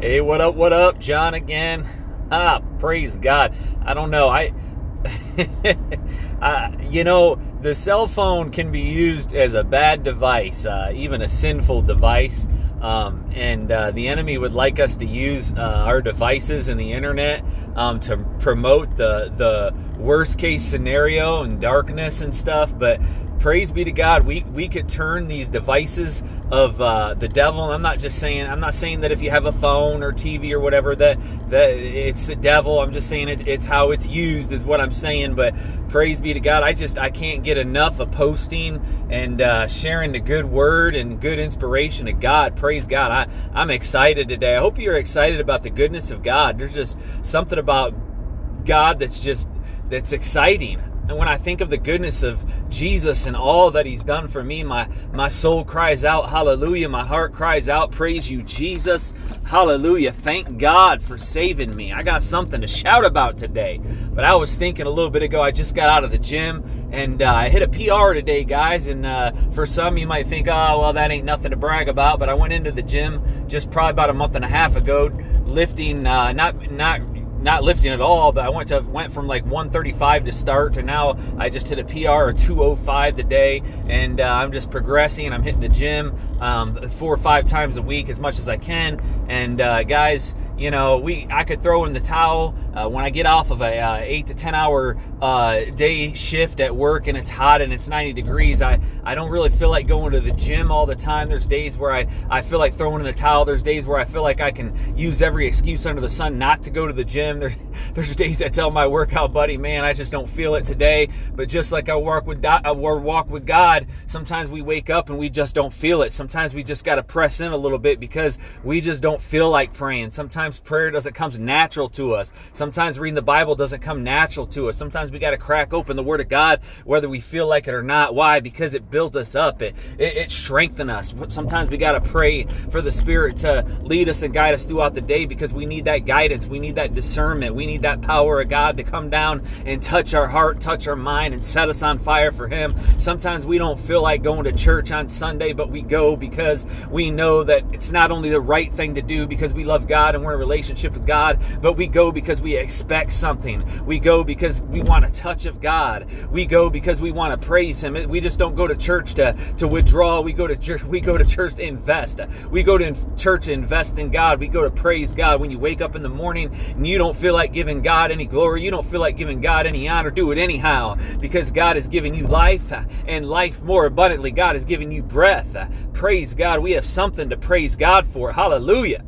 Hey, what up? What up, John again? Ah, praise God. I don't know. I, uh, you know, the cell phone can be used as a bad device, uh, even a sinful device. Um, and uh, the enemy would like us to use uh, our devices and the internet um, to promote the the worst case scenario and darkness and stuff. But praise be to God, we we could turn these devices of uh, the devil. I'm not just saying I'm not saying that if you have a phone or TV or whatever that that it's the devil. I'm just saying it, it's how it's used is what I'm saying. But praise be to God, I just I can't get enough of posting and uh, sharing the good word and good inspiration of God. Praise God, I I'm excited today. I hope you're excited about the goodness of God. There's just something about God that's just that's exciting. And when I think of the goodness of Jesus and all that he's done for me, my, my soul cries out, hallelujah. My heart cries out, praise you, Jesus. Hallelujah. Thank God for saving me. I got something to shout about today. But I was thinking a little bit ago, I just got out of the gym and uh, I hit a PR today, guys. And uh, for some, you might think, oh, well, that ain't nothing to brag about. But I went into the gym just probably about a month and a half ago, lifting, uh, not, not, not lifting at all, but I went to went from like 135 to start to now I just hit a PR of 205 today, and uh, I'm just progressing. I'm hitting the gym um, four or five times a week as much as I can. And uh, guys, you know, we I could throw in the towel uh, when I get off of a uh, eight to ten hour uh, day shift at work and it's hot and it's 90 degrees. I I don't really feel like going to the gym all the time. There's days where I I feel like throwing in the towel. There's days where I feel like I can use every excuse under the sun not to go to the gym. There, there's days I tell my workout buddy, man, I just don't feel it today. But just like I work with I walk with God, sometimes we wake up and we just don't feel it. Sometimes we just got to press in a little bit because we just don't feel like praying. Sometimes Sometimes prayer doesn't come natural to us. Sometimes reading the Bible doesn't come natural to us. Sometimes we got to crack open the Word of God, whether we feel like it or not. Why? Because it builds us up. It it, it strengthens us. Sometimes we got to pray for the Spirit to lead us and guide us throughout the day because we need that guidance. We need that discernment. We need that power of God to come down and touch our heart, touch our mind, and set us on fire for Him. Sometimes we don't feel like going to church on Sunday, but we go because we know that it's not only the right thing to do because we love God and we're in relationship with God, but we go because we expect something. We go because we want a touch of God. We go because we want to praise Him. We just don't go to church to, to withdraw. We go to church. We go to church to invest. We go to church to invest in God. We go to praise God. When you wake up in the morning and you don't feel like giving God any glory, you don't feel like giving God any honor, do it anyhow because God is giving you life and life more abundantly. God is giving you breath. Praise God. We have something to praise God for. Hallelujah.